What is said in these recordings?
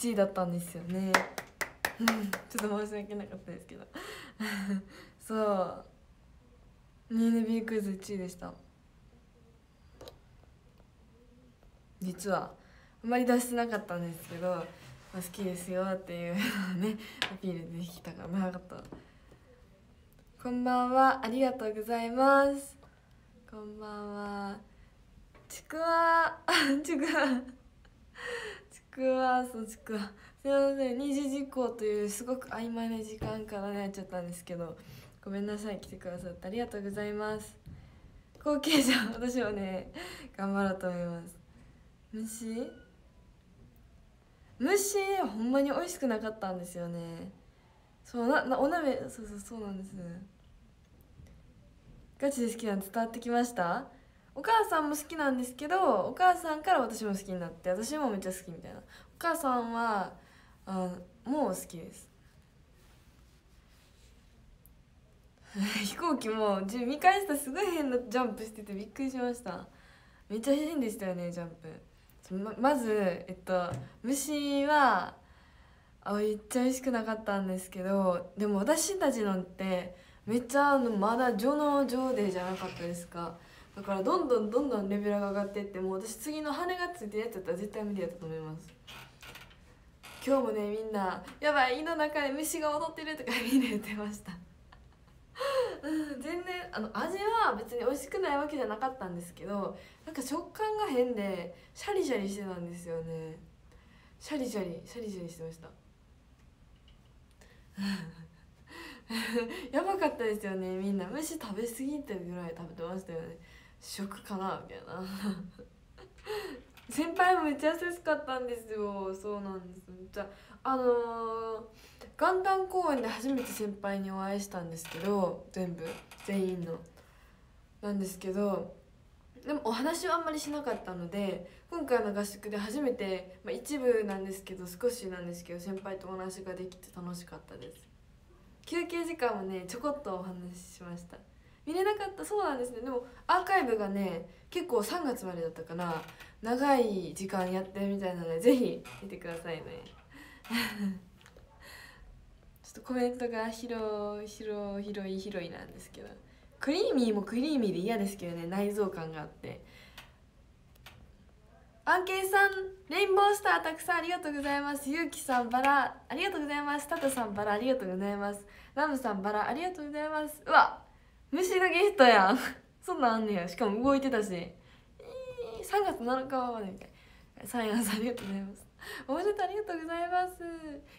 1位だったんですよね。ちょっと申し訳なかったですけど。そう。ニーネビークイズ1位でした。実は。あまり出してなかったんですけど、まあ、好きですよっていうねアピールできたからなかったこんばんは。ありがとうございます。こんばんは。ちくわ。ちくわ。くわそちくわすいません二次事項というすごく曖昧な時間からなっちゃったんですけどごめんなさい来てくださってありがとうございます。後継者私はね頑張ろうと思います。虫？虫ほんまに美味しくなかったんですよね。そうななお鍋そうそうそうなんです。ガチで好きなん伝わってきました？お母さんも好きなんですけどお母さんから私も好きになって私もめっちゃ好きみたいな。お母さんはあもう好きです。飛行機もじ見返したらすごい変なジャンプしててびっくりしました。めっちゃ変でしたよねジャンプ。ままずえっと虫はあめっちゃ美味しくなかったんですけどでも私たちのってめっちゃあのまだ序の序でじゃなかったですか。だからどんどんどんどんレベルが上がっていってもう私次の羽がついてるやつだったら絶対無理やったと思います。今日もねみんな「やばい胃の中で虫が踊ってる」とかみんな言ってました。全然あの味は別に美味しくないわけじゃなかったんですけどなんか食感が変でシャリシャリしてたんですよね。シャリシャリシャリシャリしてました。やばかったですよねみんな。虫食べ過ぎてるぐらい食べてましたよね。食かなみたいな。先輩もめっちゃ優しかったんですよ。そうなんです。じゃあのー、元旦公演で初めて先輩にお会いしたんですけど全部。全員の。なんですけどでもお話はあんまりしなかったので今回の合宿で初めて、まあ、一部なんですけど少しなんですけど先輩とお話ができて楽しかったです。休憩時間もねちょこっとお話ししました。見れなかった。そうなんですね。でもアーカイブがね結構3月までだったかな長い時間やってるみたいなのでぜひ見てくださいね。ちょっとコメントが広広広い広いなんですけど。クリーミーもクリーミーで嫌ですけどね内臓感があって。アンケイさんレインボースターたくさんありがとうございます。ゆうきさんバラありがとうございます。タタさんバラありがとうございます。ラムさんバラありがとうございます。うわ虫のゲストやん。そんなんあんねや。しかも動いてたし、えー、3月7日までみたいサイアンさんありがとうございます。おめでとうありがとうございます。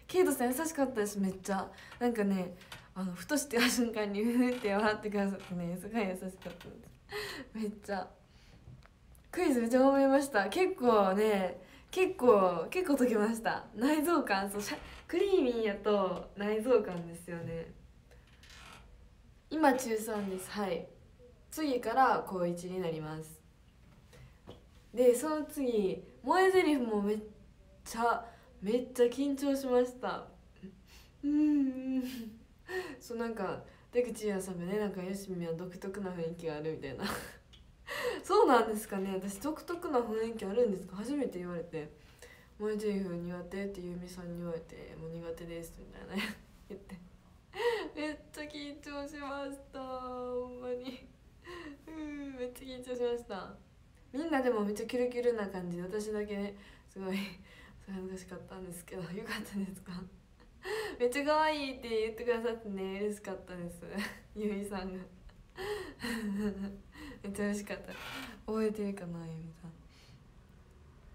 ケイトさん優しかったですめっちゃ。なんかねあのふとしてた瞬間にふって笑ってくださってねすごい優しかったです。めっちゃ。クイズめっちゃ思いました。結構ね結構結構解けました。内臓感そうクリーミーやと内臓感ですよね。今中3です。はい。次から高1になります。でその次萌え台詞もめっちゃめっちゃ緊張しました。うん。そうなんか出口屋さんねなんかよしみは独特な雰囲気があるみたいな。そうなんですかね。私独特な雰囲気あるんですか？初めて言われて「萌え台詞苦手?」ってゆみさんに言われて「もう苦手です」みたいな。言って。めっちゃしましたほんまに。うんめっちゃ緊張しました。みんなでもめっちゃキュルキュルな感じ。で私だけねすごい恥ずかしかったんですけどよかったですか？めっちゃ可愛いって言ってくださってね嬉しかったです。ゆいさんが。めっちゃ嬉しかった。覚えてるかなゆみさん。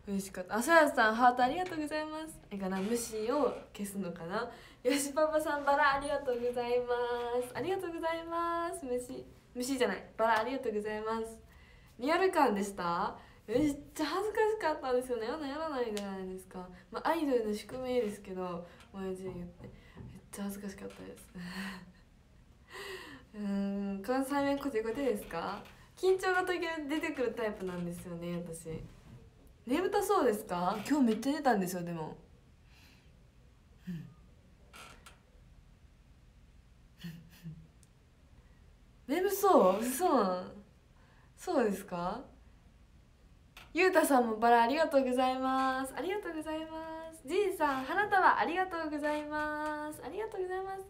嬉しかった。あそやさんハートありがとうございます。えかな虫を消すのかな？よしパパさんバラありがとうございます。ありがとうございます。虫虫じゃない。バラありがとうございます。リアル感でした？めっちゃ恥ずかしかったんですよね。やだやらないじゃないですか。まあアイドルの宿命ですけど親父に言って。めっちゃ恥ずかしかったです。うん関西弁コテコテですか？緊張が時々出てくるタイプなんですよね私。眠たそうですか？今日めっちゃ寝たんですよでも。眠そう？そうそうですか？ゆうたさんもバラありがとうございます。ありがとうございます。じいさん花束ありがとうございます。ありがとうございます。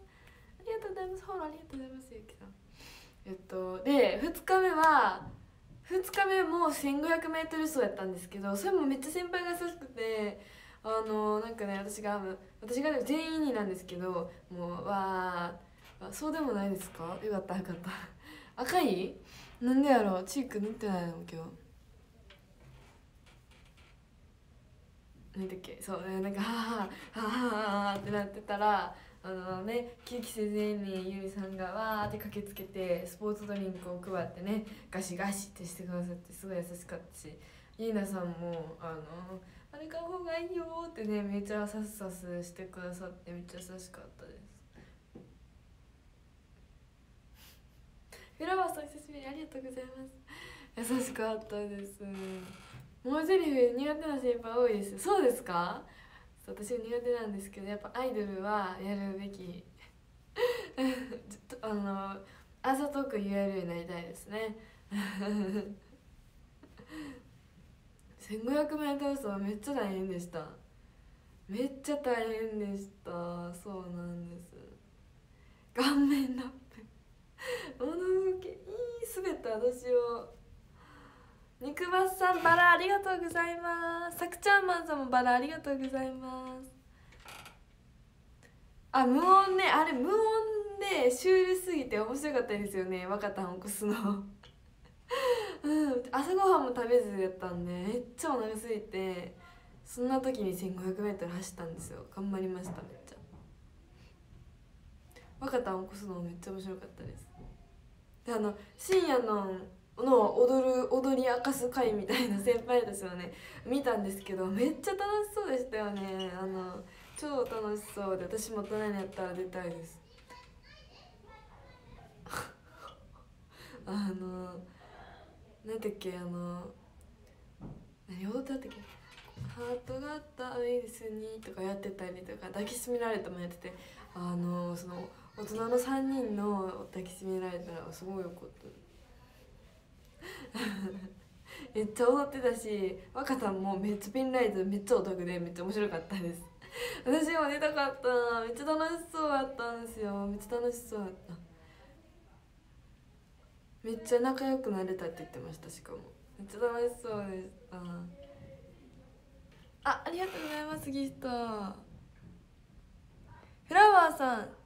ありがとうございます。フォローありがとうございます。ゆきさん。えっとで2日目は2日目も 1500m 走やったんですけどそれもめっちゃ先輩が優しくてあのなんかね私が私が全員になんですけどもうわあそうでもないですか？よかったよかった。赤い？なんでやろう？チーク塗ってないの今日。何だっけ？そうなんか「はあはあはあ」ってなってたらあのね9期生全員にゆりさんがわーって駆けつけてスポーツドリンクを配ってねガシガシってしてくださってすごい優しかったしゆいなさんもあの「あれ買う方がいいよ」ってねめっちゃさすさすしてくださってめっちゃ優しかったです。フラワーさん久しぶりありがとうございます。優しかったです。もうゼリフ苦手な先輩多いです。そうですか？私は苦手なんですけどやっぱアイドルはやるべき。あのあざとく言えるようになりたいですね。1500m 走めっちゃ大変でした。めっちゃ大変でした。そうなんです。顔面ラップ物動きいい滑ったどうしよう肉バスさんバラありがとうございます。さくちゃんマンさんもバラありがとうございます。あ無音ね。あれ無音でシュールすぎて面白かったですよね。若田を起こすの。うん。朝ごはんも食べずやったんでめっちゃお腹空いてそんな時に 1500m 走ったんですよ。頑張りましためっちゃ。若田を起こすのめっちゃ面白かったです。であの深夜のの踊る踊り明かす会みたいな先輩たちをね見たんですけどめっちゃ楽しそうでしたよね。あの超楽しそうで私も大人になったら出たいです。あの何だっけあの何踊ったっけ？ハートがあったウイルスにとかやってたりとか抱きしめられたもやっててあのその大人の3人の抱きしめられたらすごいよかった。めっちゃ踊ってたし若さんもめっちゃピンライトめっちゃオタクでめっちゃ面白かったです。私も出たかった。めっちゃ楽しそうだったんですよ。めっちゃ楽しそうだった。めっちゃ仲良くなれたって言ってましたしかも。めっちゃ楽しそうでした。あありがとうございますギフト。フラワーさん。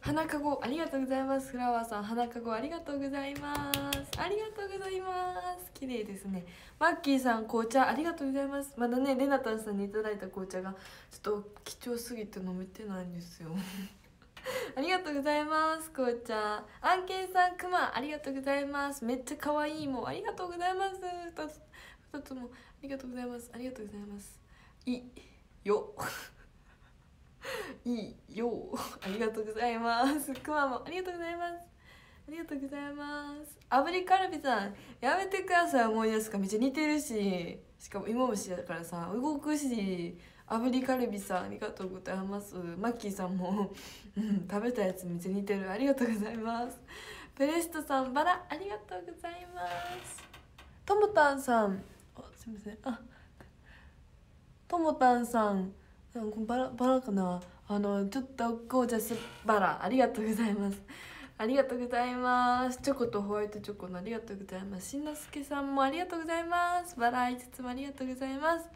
花かごありがとうございます。フラワーさん花かごありがとうございます。ありがとうございます。綺麗ですね。マッキーさん紅茶ありがとうございます。まだねレナタンさんにいただいた紅茶がちょっと貴重すぎて飲めてないんですよ。ありがとうございます紅茶。案件さんくまありがとうございます。めっちゃ可愛いもんありがとうございます。2つ2つもありがとうございます。ありがとうございます。いよ。いいよ。ありがとうございます。くまもありがとうございます。ありがとうございます。炙りカルビさんやめてください。思い出すか。めっちゃ似てるし。しかも芋虫だからさ動くし。炙りカルビさんありがとうございます。マッキーさんも、うん、食べたやつめっちゃ似てる。ありがとうございます。プレストさんバラありがとうございます。ともたんさんあすみません。あともたんさんバラバラかな。あのちょっとゴージャスバラ。ありがとうございます。ありがとうございます。チョコとホワイトチョコのありがとうございますしんのすけさんもありがとうございます。バラ5つもありがとうございます。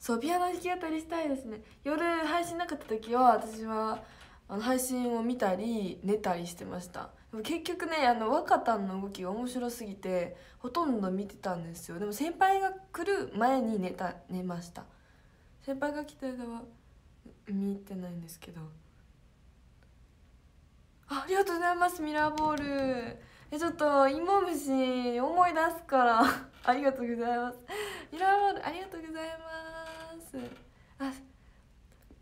そうピアノ弾き語りしたいですね。夜配信なかった時は私はあの配信を見たり寝たりしてました。でも結局ねあの若田の動きが面白すぎてほとんど見てたんですよ。でも先輩が来る前に寝た寝ました。先輩が来た間は見てないんですけど。あありがとうございますミラーボール。えちょっと芋虫思い出すから。ありがとうございます。ミラーボール ありがとうございます。あ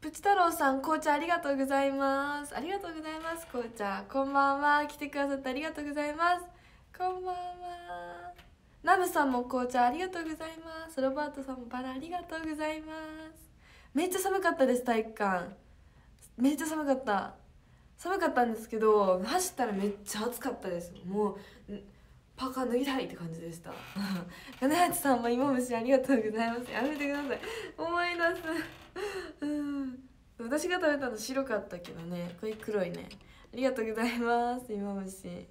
プチ太郎さん紅茶ありがとうございます。ありがとうございます紅茶。こんばんは。来てくださってありがとうございます。こんばんは。ナムさんも紅茶ありがとうございます。ロバートさんもバラありがとうございます。めっちゃ寒かったです体育館。めっちゃ寒かった。寒かったんですけど走ったらめっちゃ暑かったです。もうパーカー脱ぎたいって感じでした。金八さんも芋虫ありがとうございます。やめてください。思い出す。うん。私が食べたの白かったけどね。これ黒いね。ありがとうございます芋虫。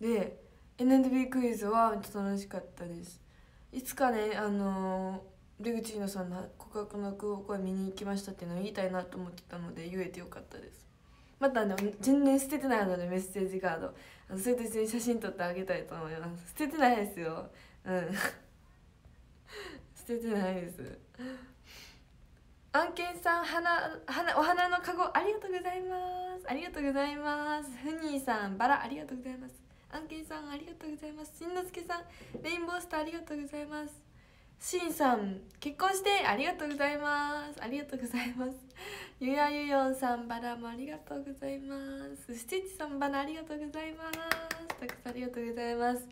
で NNB クイズはめっちゃ楽しかったです。いつかねあの、出口のさんの告白の句を声見に行きましたっていうのを言いたいなと思ってたので言えてよかったです。またね全然捨ててないのでメッセージカード。あのそれと一緒に写真撮ってあげたいと思い。ます捨ててないですよ。うん。捨ててないです。案件さん花花お花のカゴありがとうございます。ありがとうございます。ふにーさんバラありがとうございます。案件さんありがとうございます。しんのすけさんレインボースターありがとうございます。しんさん結婚してありがとうございます。ありがとうございます。ゆやゆよんさんバラもありがとうございます。スティッチさんバラありがとうございます。たくさんありがとうございます。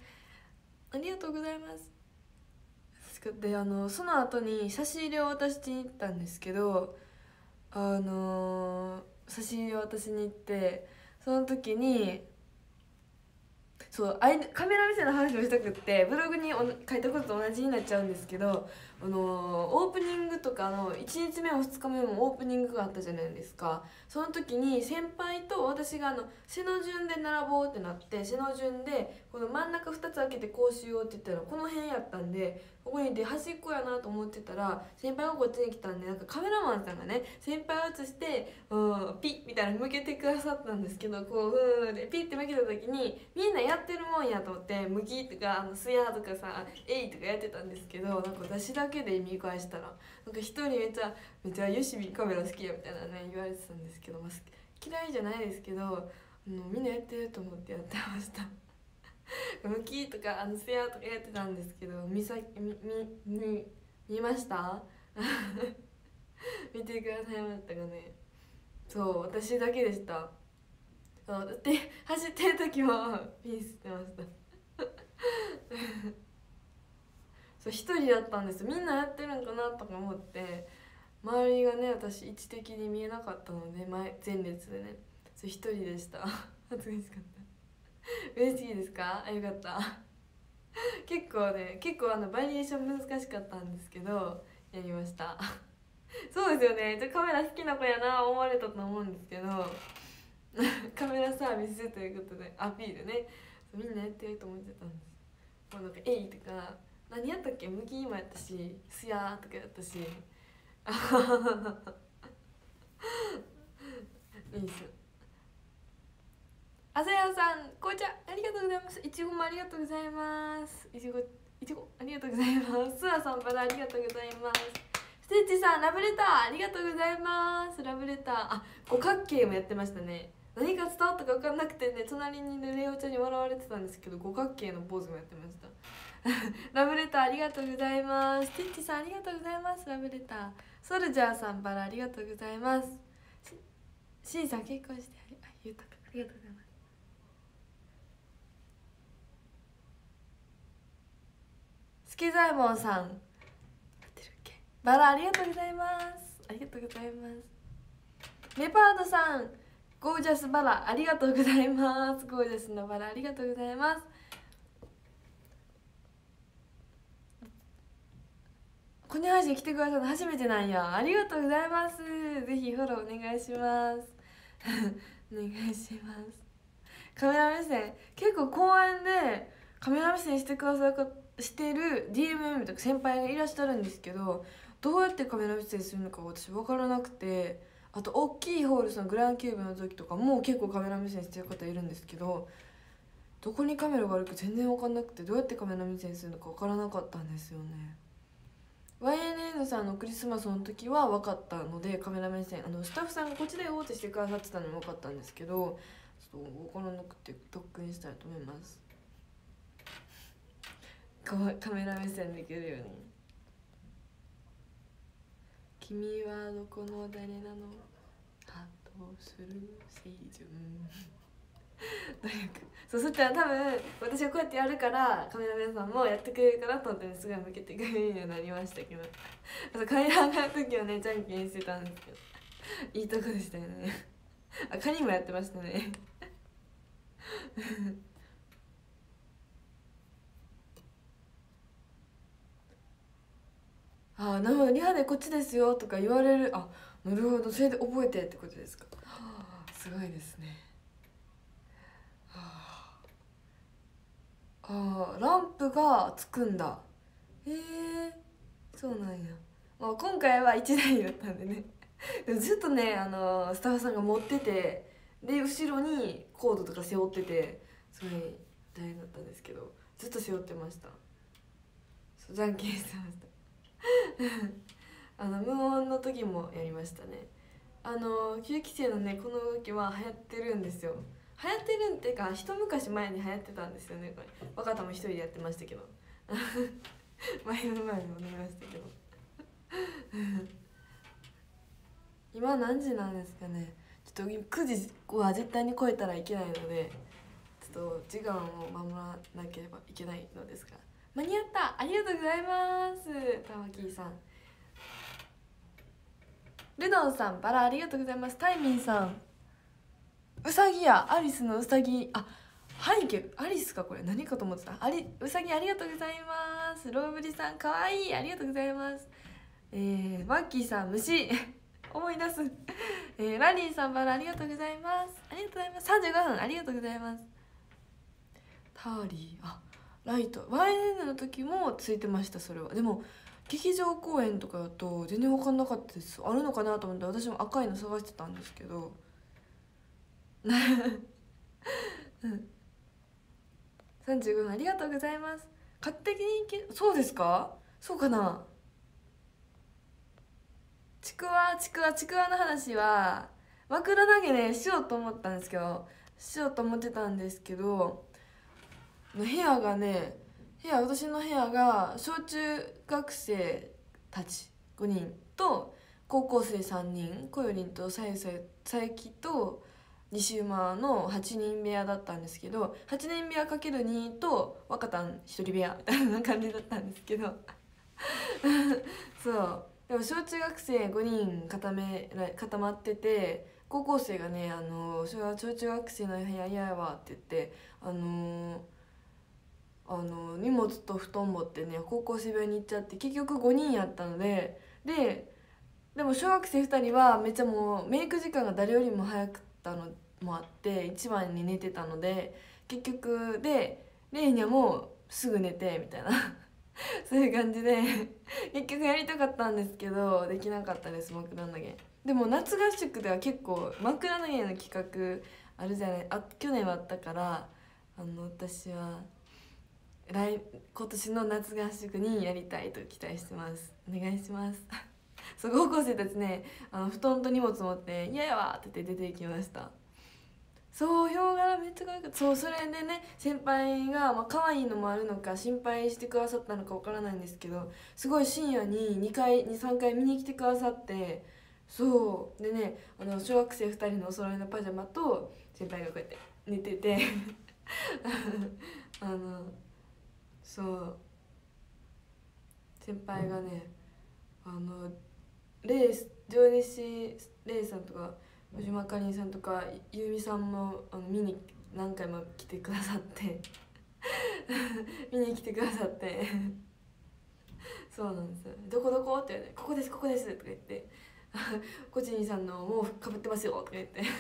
ありがとうございます。であのその後に差し入れを渡しに行ったんですけどあの差し入れを渡しに行ってその時にそうあいカメラ目線の話をしたくってブログに書いたことと同じになっちゃうんですけどあのオープニングとかの1日目も2日目もオープニングがあったじゃないですか。その時に先輩と私があの背の順で並ぼうってなって背の順でこの真ん中2つ開けてこうしようって言ったらこの辺やったんでここにいて端っこやなと思ってたら先輩がこっちに来たんでなんかカメラマンさんがね先輩を映して「うんピッ」みたいな向けてくださったんですけどこうふーでピッて向けた時にみんなやってるもんやと思って「ムキ」とか「あのスヤ」とかさ「えい」とかやってたんですけどなんか私だけけで見返したらなんか一人めちゃ「めちゃよしみカメラ好きや」みたいなね言われてたんですけど、まあ、嫌いじゃないですけどあのみんなやってると思ってやってました。向きとかあのせやとかやってたんですけど見さみみ見見ました？見てくださいましたかね。そう私だけでした。そうだって走ってる時もピースしてました。そう一人だったんです。みんなやってるんかなとか思って周りがね私位置的に見えなかったので前前列でね。そう一人でした。恥ずかしかった。嬉しいですか？あよかった。結構ね結構あのバリエーション難しかったんですけどやりました。そうですよね。じゃカメラ好きな子やな思われたと思うんですけどカメラサービスということでアピールね。みんなやってると思ってたんです。もうなんか「えい」とか「何やったっけ？麦き今やったし「すや」とかやったし。いいっす。あさやさん紅茶ありがとうございます。いちごもありがとうございます。いちごいちごありがとうございます。すわさんバラありがとうございます。ステッチさんラブレターありがとうございます。ラブレターあ五角形もやってましたね。何が伝わったか分かんなくてね隣にいるレオちゃんに笑われてたんですけど五角形のポーズもやってました。ラブレターありがとうございます。ステッチさんありがとうございます。ラブレター。ソルジャーさんバラありがとうございます。しんさん結婚してありありがとうございます。助左衛門さん。バラありがとうございます。ありがとうございます。レパードさん。ゴージャスバラ。ありがとうございます。ゴージャスなバラ。ありがとうございます。この配信来てくださるの初めてなんや。ありがとうございます。ぜひフォローお願いします。お願いします。カメラ目線。結構公園でカメラ目線してくださるしてる DMM とか先輩がいらっしゃるんですけどどうやってカメラ出演するのか私分からなくてあと大きいホールさんグランキューブの時とかも結構カメラ目線してる方いるんですけどどこにカメラがあるか全然分かんなくてどうやってカメラ目線するのか分からなかったんですよね。YNN さんのクリスマスの時は分かったのでカメラ目線あのスタッフさんがこっちだよってしてくださってたのも分かったんですけどちょっと分からなくて特訓したいと思います。カメラ目線できるように「君はどこの誰なの?」「ハッとする青春」努力そうそしたら多分私がこうやってやるからカメラマンさんもやってくれるかなと思ってすごい向けてくれるようになりましたけど。あと階段上がる時はねじゃんけんしてたんですけど。いいとこでしたよね。あカニもやってましたね。あなるほどリハでこっちですよとか言われる。あなるほどそれで覚えてってことですか、あ、すごいですね。ああランプがつくんだ。へえそうなんや、まあ、今回は1台だったんでね。でずっとねあのスタッフさんが持っててで後ろにコードとか背負っててすごい大変だったんですけどずっと背負ってました。そうじゃんけんしてました。あの無音の時もやりましたね。あの9期生のねこの動きは流行ってるんですよ。流行ってるっていうか一昔前に流行ってたんですよね。これ。若田も一人でやってましたけど。前の前にもなりましたけど。今何時なんですかね。ちょっと9時は絶対に超えたらいけないのでちょっと時間を守らなければいけないのですが。間に合った。ありがとうございます。たまきさん。ルドンさんバラありがとうございます。タイミンさん。うさぎやアリスのうさぎ。あ背景アリスかこれ。何かと思ってた。ありうさぎありがとうございます。ローブリさんかわいい。ありがとうございます。えー、マッキーさん虫。思い出す、えー、ラリーさんバラ。ありがとうございます。ありがとうございます。35分。ありがとうございます。ターリー。あライト。YN の時もついてましたそれは。でも劇場公演とかだと全然分かんなかったです。あるのかなと思って私も赤いの探してたんですけど。うん。35分ありがとうございます。勝手にそうですか？そうかな？ちくわちくわちくわの話は枕投げねしようと思ったんですけどしようと思ってたんですけど部屋がね部屋私の部屋が小中学生たち5人と高校生3人こよりんとさゆさゆ佐伯と西馬の8人部屋だったんですけど8人部屋かける2と若田ん1人部屋みたいな感じだったんですけど。そう。でも小中学生5人固め固まってて高校生がね「あの小中学生の部屋嫌やわ」って言ってあのあの荷物と布団持ってね高校生部屋に行っちゃって結局5人やったのでででも小学生2人はめっちゃもうメイク時間が誰よりも早くったのもあって一番に寝てたので結局でレイニャもすぐ寝てみたいな。そういう感じで結局やりたかったんですけどできなかったです枕投げでも夏合宿では結構枕投げの企画あるじゃないあ去年はあったからあの私は来今年の夏合宿にやりたいと期待してます。お願いします。そう高校生たちねあの布団と荷物持って「嫌やわ!」って言って出て行きました。そうヒョウ柄めっちゃ可愛かった。そうそれでね先輩が、まあ可愛いのもあるのか心配してくださったのかわからないんですけどすごい深夜に2回23回見に来てくださってそう。でねあの小学生2人のお揃いのパジャマと先輩がこうやって寝てて あのそう。先輩がねあのレース上西レイさんとか小島かりんさんとかゆうみさんもあの見に何回も来てくださって。見に来てくださって。そうなんです。よ「どこどこ?」って言われて「ここですここです」とか言って「コチニさんの毛布かぶってますよ」とか言って。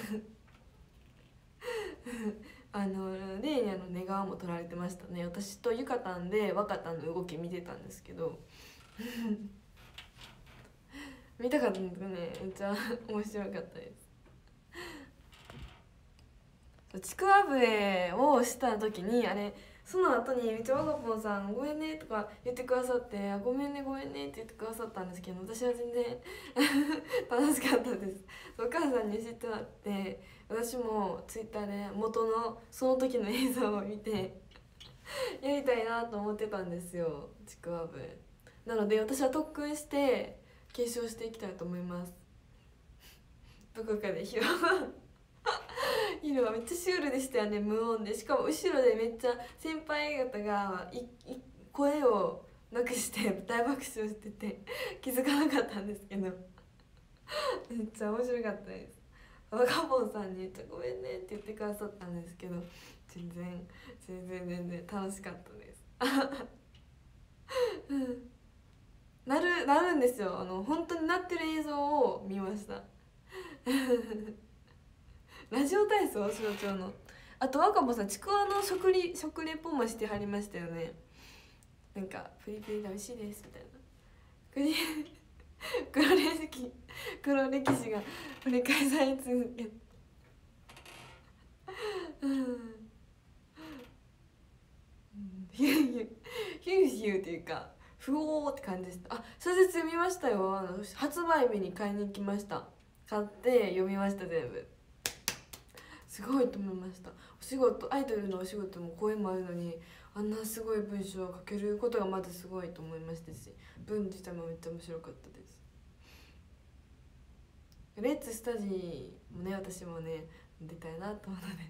あのレーニャの寝顔も撮られてましたね。私とゆかたんで若田の動き見てたんですけど。見たかったんですかね。めっちゃ面白かったです。ちくわ笛をした時にあれその後にめっちゃわがぽんさん「ごめんね」とか言ってくださって「ごめんねごめんね」って言ってくださったんですけど私は全然 楽しかったです。お母さんに知ってもらって私もツイッターで元のその時の映像を見て やりたいなと思ってたんですよちくわ笛なので私は特訓して継承していきたいと思います。どこかで披露ヒルはめっちゃシュールでしたよね無音で。しかも後ろでめっちゃ先輩方がいい声をなくして 大爆笑してて気づかなかったんですけど。めっちゃ面白かったです。若坊さんに「めっちゃごめんね」って言ってくださったんですけど全然全然全然楽しかったです。なるなるんですよ。あの本当になってる映像を見ました。ラジオ体操象徴の。あと若葉さんちくわの食リ食レポもしてはりましたよね。なんか「プリプリで美味しいです」みたいな。黒歴史黒歴史が繰り返され続けうん。ヒューヒューヒューヒューっていうかふおって感じですあ小説読みましたよ。あの発売日に買いに行きました。買って読みました全部。すごいと思いました。お仕事アイドルのお仕事も声もあるのにあんなすごい文章を書けることがまずすごいと思いましたし文自体もめっちゃ面白かったです。レッツスタジーもね私もね出たいなと思うので。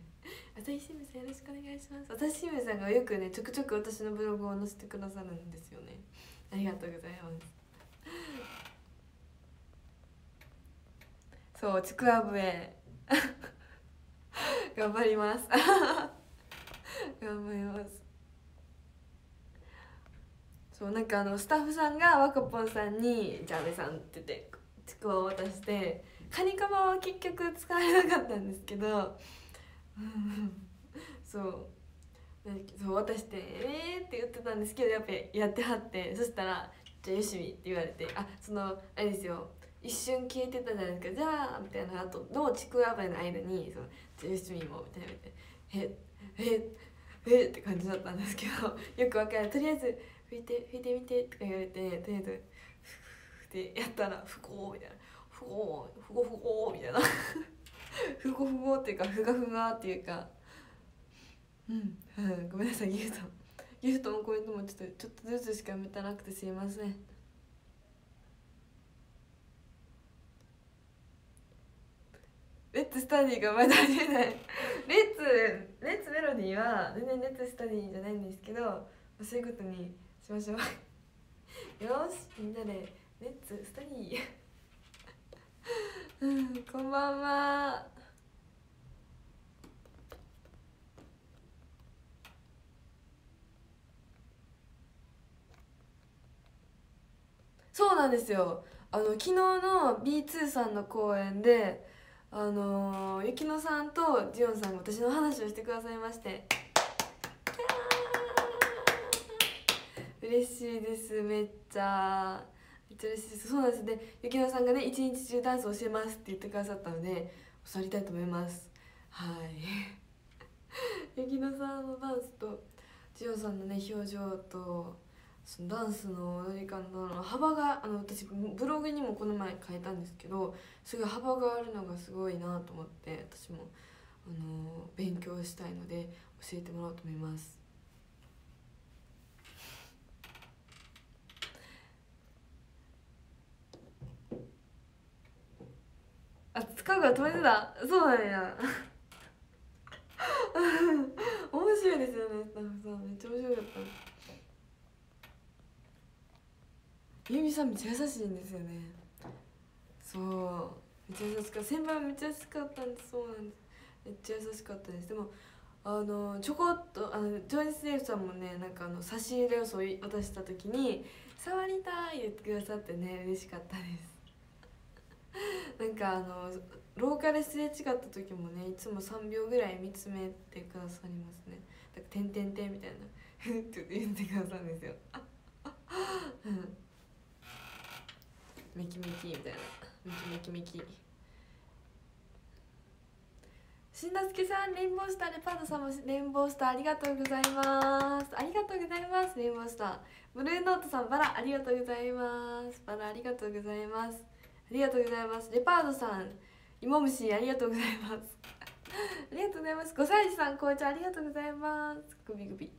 朝日新聞さんよろしくお願いします。朝日新聞さんがよくねちょくちょく私のブログを載せてくださるんですよね。ありがとうございます。そうちくわ笛 頑張ります。頑張ります。そうなんかあのスタッフさんが若ぽんさんに「じゃあべさん」って言ってちくわを渡してカニカマは結局使えなかったんですけど そうそう渡して「えー」って言ってたんですけどやっぱやってはってそしたら「じゃあよしみ」って言われてあそのあれですよ一瞬消えてたじゃないですか「じゃあ」みたいなあとのちくわぶの間に「そのじゃあよしみも」みたいな「えええって感じだったんですけどよくわからない。とりあえず「拭いて 拭いてみて」とか言われてとりあえず「ふってやったら「ふこー」みたいな「ふこーふこふこ」みたいな。ふごふごっていうかふがふがっていうか。うん、うん、ごめんなさいギフトギフトもコメントもちょっとちょっとずつしか見たなくてすいません。Let's study がまだ出ない。 Let's Let's melody は全然 Let's study じゃないんですけどそういうことにしましょう。よしみんなで Let's study。う んこんばんは。そうなんですよ。あの昨日の B2 さんの公演であのゆきのさんとジオンさんが私の話をしてくださいまして。嬉しいです。めっちゃ。めっちゃ嬉しいです。そうなんですでゆきのさんがね一日中ダンス教えますって言ってくださったので教わりたいと思います。はい。ゆきのさんのダンスとジオンさんのね表情とダンスの踊り方の幅があの私ブログにもこの前書いたんですけどすごい幅があるのがすごいなと思って私もあの勉強したいので教えてもらおうと思います。あ、使うから止めてた。そうなんや。面白いですよね。スタッフさんめっちゃ面白かった。ゆみさんめっちゃ優しいんですよね。そう。めっちゃ優しかった。先輩めっちゃ優しかったんです。そうなんです。めっちゃ優しかったです。でもあのちょこっとあのジョイス・デーフさんもねなんかあの差し入れをそう渡した時に「触りたい!」言ってくださってね嬉しかったです。なんかあの廊下ですれ違った時もねいつも3秒ぐらい見つめてくださりますね。だから「てんてんてん」みたいな「ふって言ってくださるんですよ。う んメキメキみたいな。メキメキメキ。しんのすけさんレインボースターでパンダさんもレインボースターありがとうございます。ありがとうございますレインボースター。ブルーノートさんバラありがとうございます。バラありがとうございます。ありがとうございます。レパードさん芋虫ありがとうございます。ありがとうございます。5歳児さん紅茶ありがとうございます。グビグビ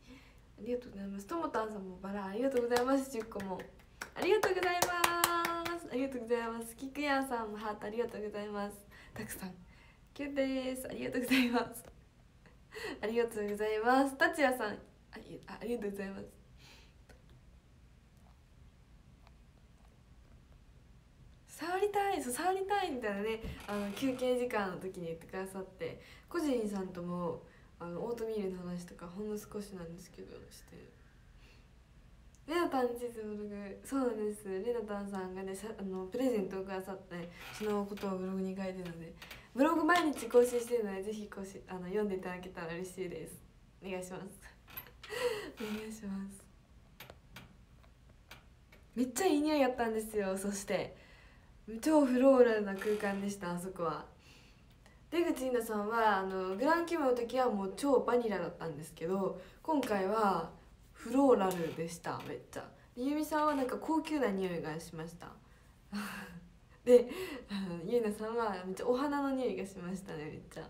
ありがとうございます。ともたんさんもバラありがとうございます。10個も。ありがとうございます。ありがとうございます。キクヤさんもハートありがとうございます。たくさん。キュンです。ありがとうございます。ありがとうございます。達也さん。ありありがとうございます。触りたいそう触りたいみたいなねあの休憩時間の時に言ってくださってコジンさんともあのオートミールの話とかほんの少しなんですけどして。レナタン地図ブログそうなんです。レナタンさんがねさあのプレゼントをくださってそのことをブログに書いてるのでブログ毎日更新してるのでぜひ更新あの読んでいただけたら嬉しいです。お願いします。お願いします。めっちゃいい匂いやったんですよ。そして超フローラルな空間でしたあそこは。出口稲さんはあのグランキューの時はもう超バニラだったんですけど今回はフローラルでした。めっちゃ。ゆみさんはなんか高級な匂いがしました。で ゆいなさんはめっちゃお花の匂いがしましたねめっちゃ。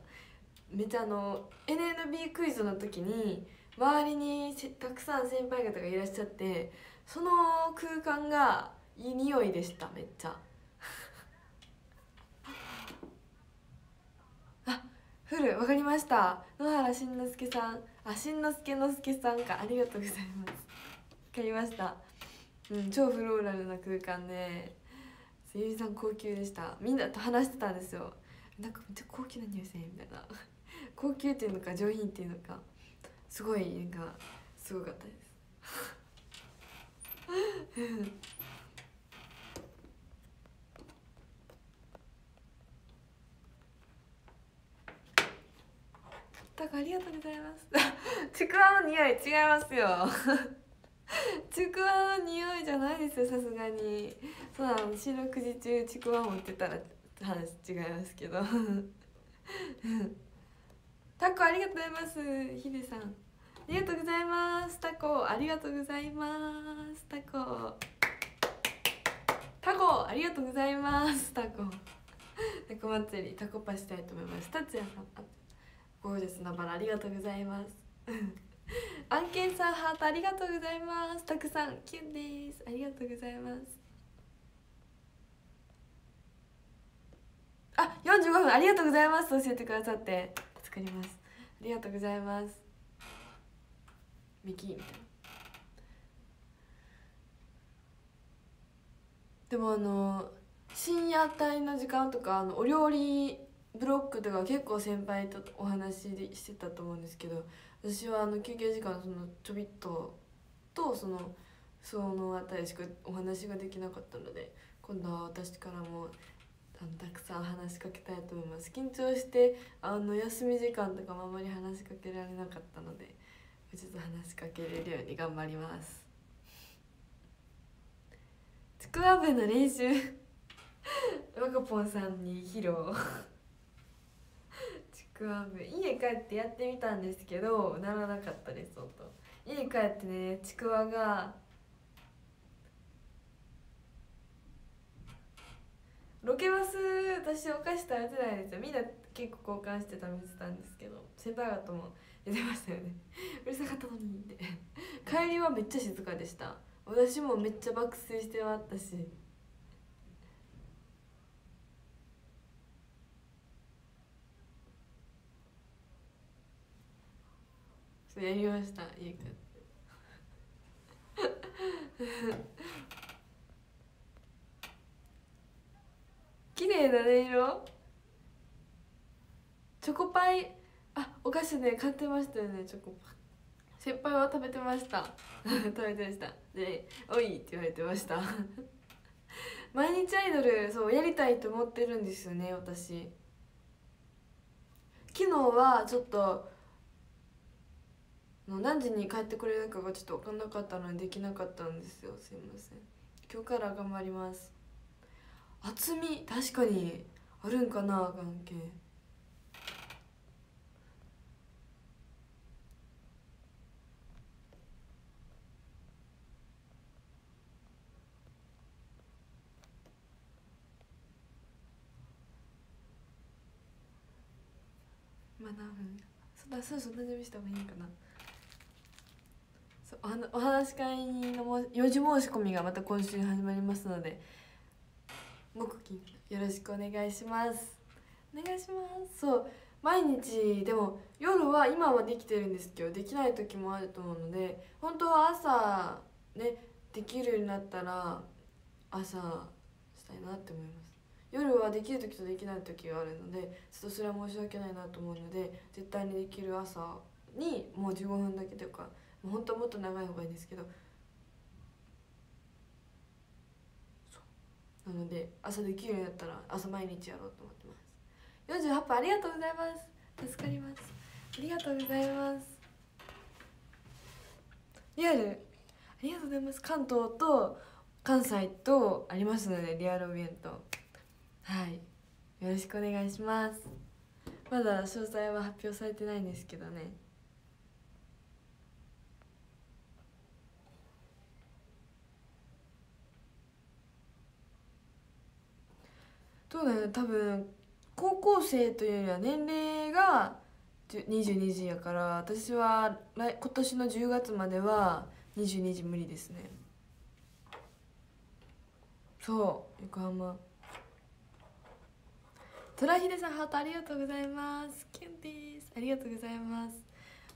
めっちゃあの NNB クイズの時に周りにたくさん先輩方がいらっしゃってその空間がいい匂いでしためっちゃ。あフルわかりました。野原しんのすけさん。あしんのすけのすけさんか。ありがとうございます。わかりました。うん超フローラルな空間でゆりさん高級でした。みんなと話してたんですよ。なんかめっちゃ高級な匂いせんみたいな。高級っていうのか上品っていうのか。すごいなんかすごかったです。タコありがとうございます。ちくわの匂い違いますよ。ちくわの匂いじゃないですよさすがに。そうなの四六時中ちくわ持ってたら話違いますけど。タコありがとうございますヒデさん。ありがとうございます。タコありがとうございます。タコ。タコありがとうございます。タコ。タコ祭りタコパしたいと思います。達也さん。ゴージャスなバラありがとうございます。案件さんハートありがとうございます。たくさんキュンです。ありがとうございます。あ四45分ありがとうございます。教えてくださって。助かります。ありがとうございます。ミキみたいな。でもあの深夜帯の時間とかあのお料理ブロックとか結構先輩とお話でしてたと思うんですけど私はあの休憩時間そのちょびっととそのそのあたりしかお話ができなかったので今度は私からもあのたくさん話しかけたいと思います。緊張してあの休み時間とかもあまり話しかけられなかったのでちょっと話しかけれるように頑張ります。ちくわぶの練習。若ぽんさんに披露。クワブ家帰ってやってみたんですけどならなかったです音。家帰ってねちくわがロケバス私お菓子食べてないですよ。みんな結構交換して食べてたんですけど先輩方も言ってましたよね。うるさかったのにって。帰りはめっちゃ静かでした。私もめっちゃ爆睡してまったし。そうやりました家帰って綺麗な音色？チョコパイ？あお菓子ね買ってましたよねチョコパイ。先輩は食べてました。食べてました。で「おい」って言われてました。毎日アイドルそうやりたいと思ってるんですよね私。昨日はちょっと何時に帰ってくれるかがちょっと分かんなかったのでできなかったんですよ。すいません。今日から頑張ります。厚み確かにあるんかな関係まあ何分。そだそうそう大丈夫した方がいいかな。お話し会の4時申し込みがまた今週始まりますので木金よろしくお願いします。お願いします。そう毎日でも夜は今はできてるんですけどできない時もあると思うので本当は朝ねできるようになったら朝したいなって思います。夜はできる時とできない時があるのでちょっとそれは申し訳ないなと思うので絶対にできる朝にもう15分だけというか本当もっと長い方がいいんですけど。なので朝できるようになったら朝毎日やろうと思ってます。48分ありがとうございます。助かります。ありがとうございます。リアル。ありがとうございます。関東と関西とありますのでリアルイベントはい。よろしくお願いします。まだ詳細は発表されてないんですけどね。どうだよ多分高校生というよりは年齢が22時やから私は来今年の10月までは22時無理ですね。そう横浜。虎秀さんハートありがとうございます。キュンティーありがとうございます。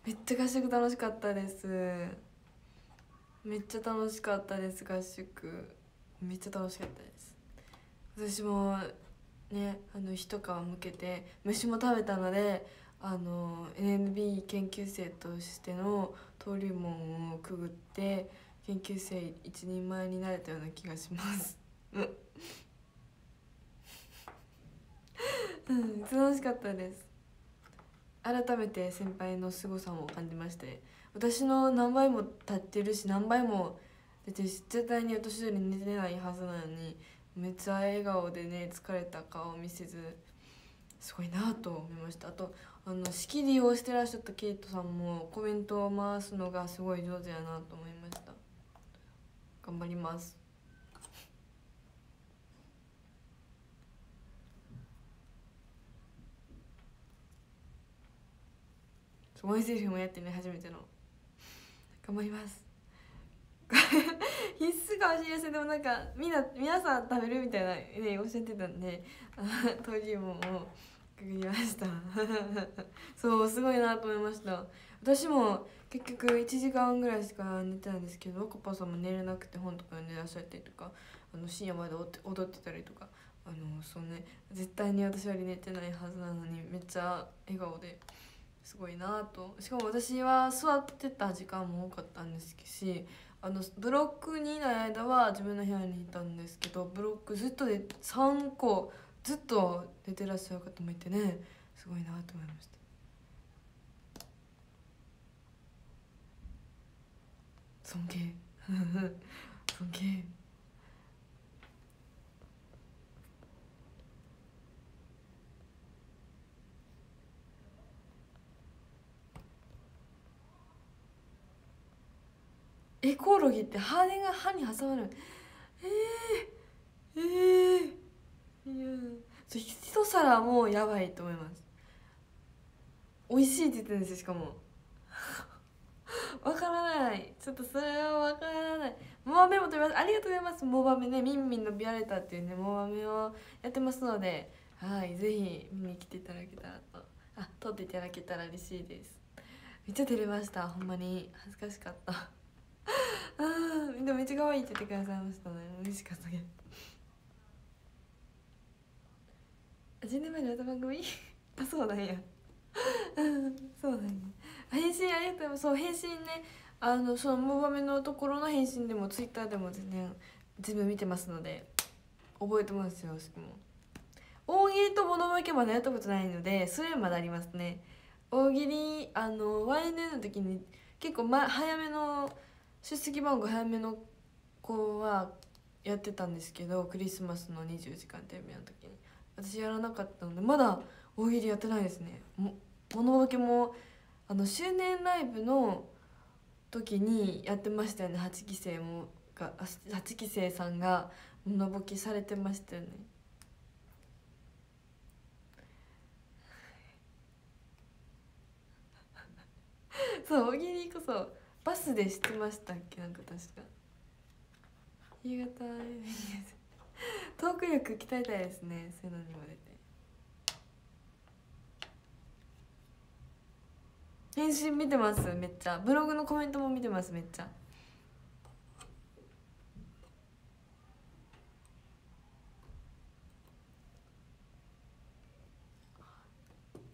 めっちゃ合宿楽しかったです。めっちゃ楽しかったです合宿。めっちゃ楽しかったです。私もねあの一皮むけて虫も食べたのであの NNB 研究生としての登竜門をくぐって研究生一人前になれたような気がします。うん。楽しかったです。改めて先輩の凄さも感じまして私の何倍も立ってるし何倍も出て絶対に私より寝てないはずなのにめっちゃ笑顔でね疲れた顔を見せずすごいなと思いました。あとあの仕切りをしてらっしゃったケイトさんもコメントを回すのがすごい上手やなと思いました。頑張ります。ワンセリフもやってね初めての。頑張ります。必須かもしれないですでもなんかみんな皆さん食べるみたいなねおっしゃってたんで登竜門をくぐりました。そうすごいなと思いました。私も結局1時間ぐらいしか寝てないんですけど若パさんも寝れなくて本とか読んでらっしゃったりとかあの深夜まで踊ってたりとかあのそうね絶対に私より寝てないはずなのにめっちゃ笑顔ですごいなと。しかも私は座ってた時間も多かったんですしあのブロックにいない間は自分の部屋にいたんですけどブロックずっとで3個ずっと出てらっしゃる方もいてねすごいなと思いました。尊敬。尊敬。エコオロギって羽が歯に挟まる。えー、えー、いや。一皿もやばいと思います。美味しいって言ってるんですよしかも。わからない。ちょっとそれはわからない。モバメも撮ります。ありがとうございます。モバメねみんみんのビアレタっていうねモバメをやってますので。はいぜひ見に来ていただけたらと。あ撮っていただけたら嬉しいです。めっちゃ照れました。ほんまに。恥ずかしかった。ああでもめっちゃ可愛いって言ってくださいましたね。嬉しかったけど。10年前の歌番組？あそうなんや。そうなんや。返信ありがとう。ございますそう返信ね。あのそのモバメのところの返信でもツイッターでも全然全部見てますので覚えてますよしかも。大喜利とモノボケまだやったことないのでそれまだありますね。大喜利あの YNN の時に結構、ま、早めの出席番号早めの子はやってたんですけどクリスマスの24時間テレビの時に。私やらなかったのでまだ大喜利やってないですね。も物ボケもあの周年ライブの時にやってましたよね。8期生もが8期生さんが物ボケされてましたよね。そう大喜利こそバスで知ってましたっけ？なんか確か。夕方。トーク力鍛えたいですね。そういうのにも出て。返信見てます？めっちゃ。ブログのコメントも見てます？めっちゃ。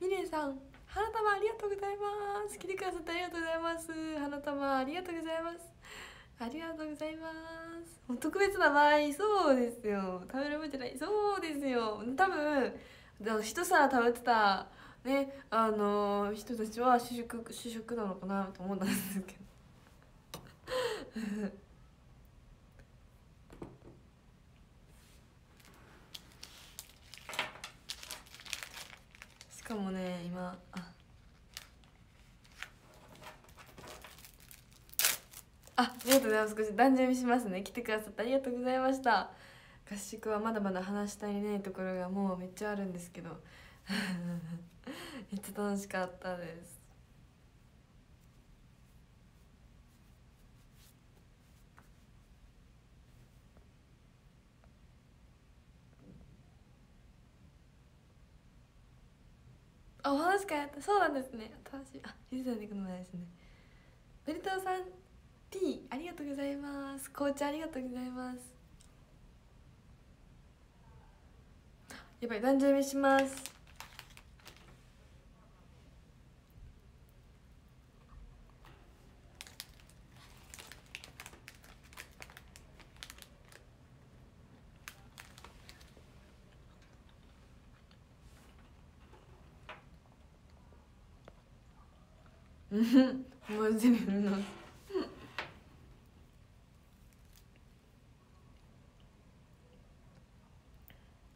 ミレイさん。花束ありがとうございます。来てくださってありがとうございます。花束ありがとうございます。ありがとうございます。特別な場合そうですよ。食べる分じゃない。そうですよ。多分一皿食べてたねあのー、人たちは主食主食なのかなと思ったんですけどしかもね今あ。ありがとうございます少し。断食しますね。来てくださってありがとうございました。合宿はまだまだ話したいねところがもうめっちゃあるんですけど。めっちゃ楽しかったです。お話会やった。そうなんですね。新しい。あゆずさんでくのないですね。ベルトさん T ありがとうございます。紅茶ありがとうございます。やっぱり断食します。うんマジでな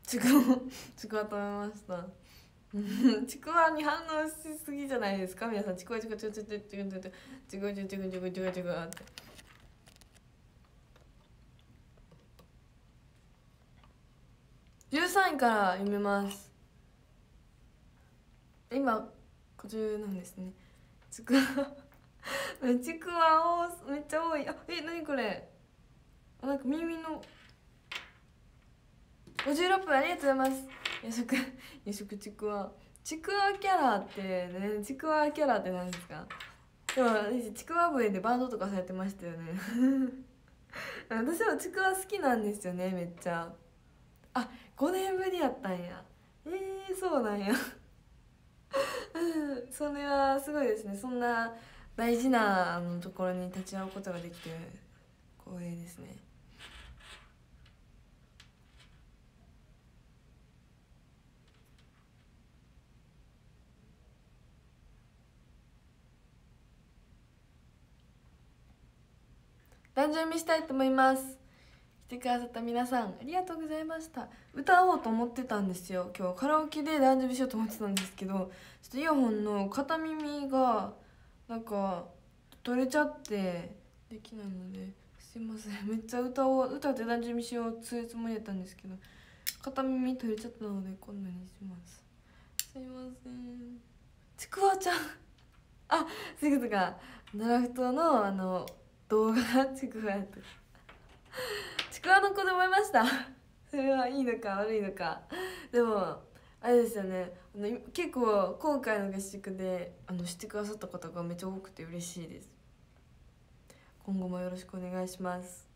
ちくわちくわ食べましたちくわに反応しすぎじゃないですか皆さんちくわちくわちくわちくわちくわちくわちくわちくわちくわちくわちくわちくわちくわって13位から読めます今50なんですねちくわちくわ多めっちゃ多い。あえ何これ？なんか耳の。56分ありがとうございます。夜食 夜食ちくわちくわキャラってねちくわキャラって何ですか？でも私ちくわ笛でバンドとかされてましたよね。私もちくわ好きなんですよねめっちゃ。あ5年ぶりやったんや。えー、そうなんや。それはすごいですね。そんな大事なあのところに立ち会うことができて光栄ですね。断食見したいと思います。てくださった皆さんありがとうございました。歌おうと思ってたんですよ。今日カラオケで断食しようと思ってたんですけどちょっとイヤホンの片耳がなんか取れちゃってできないのですいません。めっちゃ歌を歌って断食しようするつもりだったんですけど片耳取れちゃったのでこんなにします。すいません。ちくわちゃん。あそういうことかドラフトのあの動画がちくわやった。ちくわの子で思いました。それはいいのか悪いのか。でもあれですよね。あの結構今回の合宿であの知ってくださった方がめっちゃ多くて嬉しいです。今後もよろしくお願いします。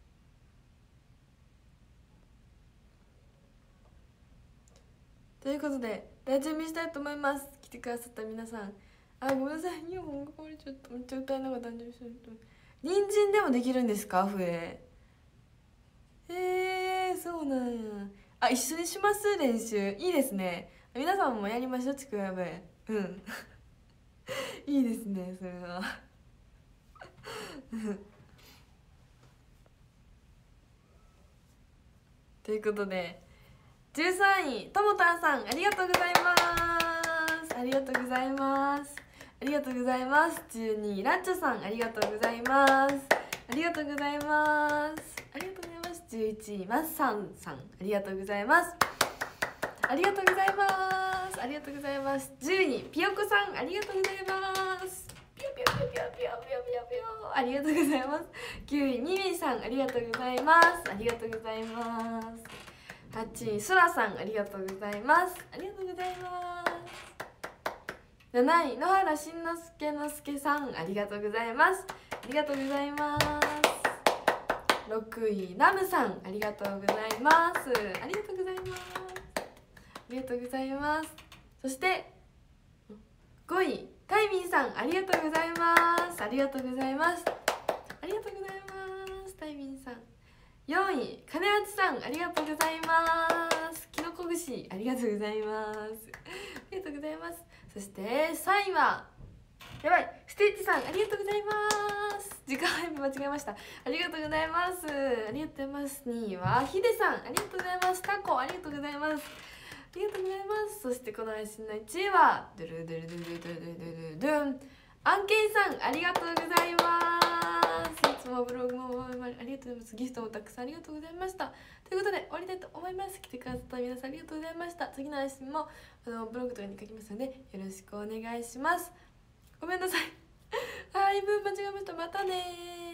ということで大準備したいと思います。来てくださった皆さん。あごめんなさい。イヤホンが壊れちゃった。めっちゃ歌いながら誕生したいと人参でもできるんですか？笛。えー、そうなんや。あ一緒にします練習。いいですね。皆さんもやりましょうちくわ笛うん。いいですねそれは。ということで13位ともたんさんありがとうございます。ありがとうございます。ありがとうございます。12位ラッチョさんありがとうございます。ありがとうございます。ありがとうございます。11位マッサンさん。ありがとうございます。ありがとうございます。ありがとうございます。10位ピヨコさん。ありがとうございます。ピヨピヨピヨピヨピヨピヨピヨピヨありがとうございます。9位ミミさん。ありがとうございます。ありがとうございます。8位そらさん。ありがとうございます。ありがとうございます。7位野原しんのすけのすけさん。ありがとうございます。ありがとうございます。6位ラムさんありがとうございます。ありがとうございます。ありがとうございますそして5位タイミンさんありがとうございます。ありがとうございます。ありがとうございま4位金八さんありがとうございます。きのこ串ありがとうございます。ありがとうございます。そして3位はやばい。ステッチさんありがとうございます。時間配分間違えました。ありがとうございます。ありがとうございます。2位はヒデさん。ありがとうございます。タコありがとうございます。ありがとうございます。そしてこの配信の1位はドゥルドゥルドゥルドゥルドゥルドゥン。アンケンさんありがとうございます。いつもブログもありがとうございます。ギフトもたくさんありがとうございました。ということで終わりたいと思います。来てくださった皆さんありがとうございました。次の配信もあのブログとかに書きますのでよろしくお願いします。ごめんなさい はい、分間違えました。またね